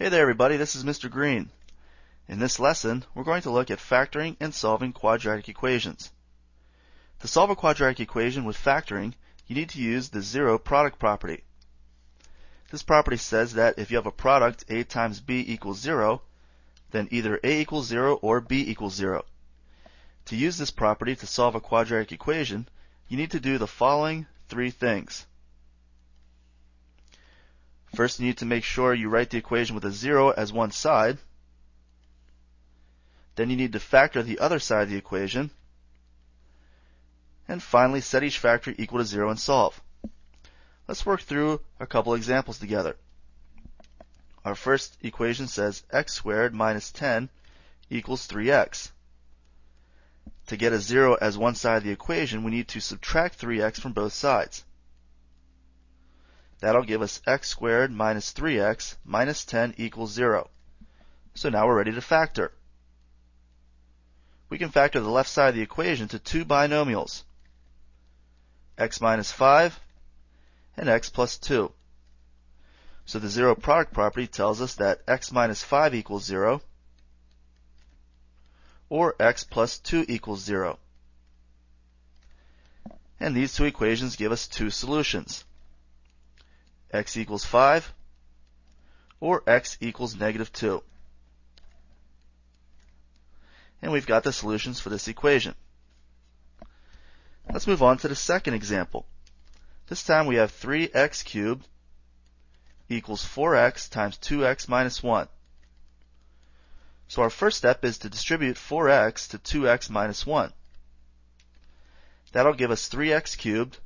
Hey there everybody, this is Mr. Green. In this lesson, we're going to look at factoring and solving quadratic equations. To solve a quadratic equation with factoring, you need to use the zero product property. This property says that if you have a product a times b equals 0, then either a equals 0 or b equals 0. To use this property to solve a quadratic equation, you need to do the following three things. First, you need to make sure you write the equation with a 0 as one side. Then you need to factor the other side of the equation. And finally, set each factor equal to 0 and solve. Let's work through a couple examples together. Our first equation says x squared minus 10 equals 3x. To get a 0 as one side of the equation, we need to subtract 3x from both sides. That'll give us x squared minus 3x minus 10 equals 0. So now we're ready to factor. We can factor the left side of the equation to two binomials, x minus 5 and x plus 2. So the zero product property tells us that x minus 5 equals 0 or x plus 2 equals 0. And these two equations give us two solutions x equals 5, or x equals negative 2. And we've got the solutions for this equation. Let's move on to the second example. This time we have 3x cubed equals 4x times 2x minus 1. So our first step is to distribute 4x to 2x minus 1. That'll give us 3x cubed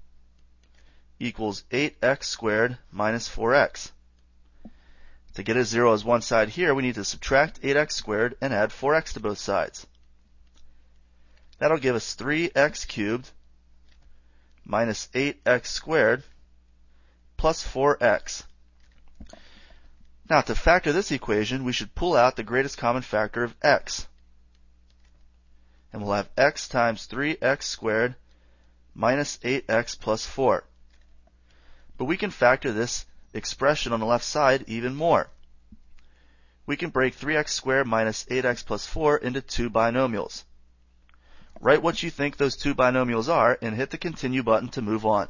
equals 8x squared minus 4x. To get a 0 as one side here, we need to subtract 8x squared and add 4x to both sides. That'll give us 3x cubed minus 8x squared plus 4x. Now to factor this equation, we should pull out the greatest common factor of x. And we'll have x times 3x squared minus 8x plus 4. But we can factor this expression on the left side even more. We can break 3x squared minus 8x plus 4 into two binomials. Write what you think those two binomials are and hit the continue button to move on.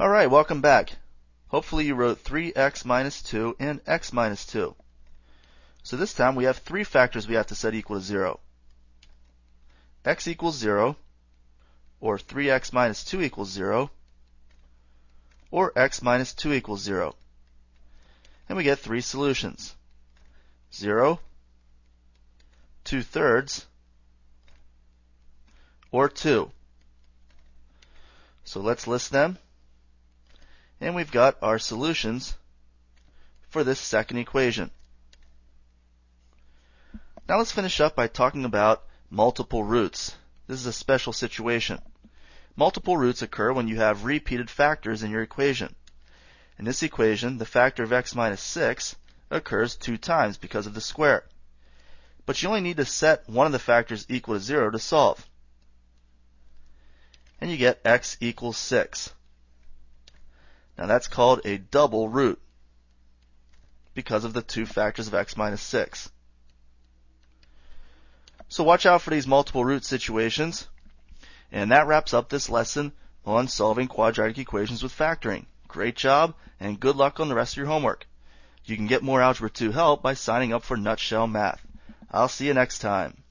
Alright, welcome back. Hopefully you wrote 3x minus 2 and x minus 2. So this time we have three factors we have to set equal to 0 x equals 0, or 3x minus 2 equals 0, or x minus 2 equals 0. And we get three solutions. 0, 2 thirds, or 2. So let's list them. And we've got our solutions for this second equation. Now let's finish up by talking about multiple roots. This is a special situation. Multiple roots occur when you have repeated factors in your equation. In this equation, the factor of x minus 6 occurs two times because of the square. But you only need to set one of the factors equal to 0 to solve. And you get x equals 6. Now that's called a double root because of the two factors of x minus 6. So watch out for these multiple root situations. And that wraps up this lesson on solving quadratic equations with factoring. Great job and good luck on the rest of your homework. You can get more Algebra 2 help by signing up for Nutshell Math. I'll see you next time.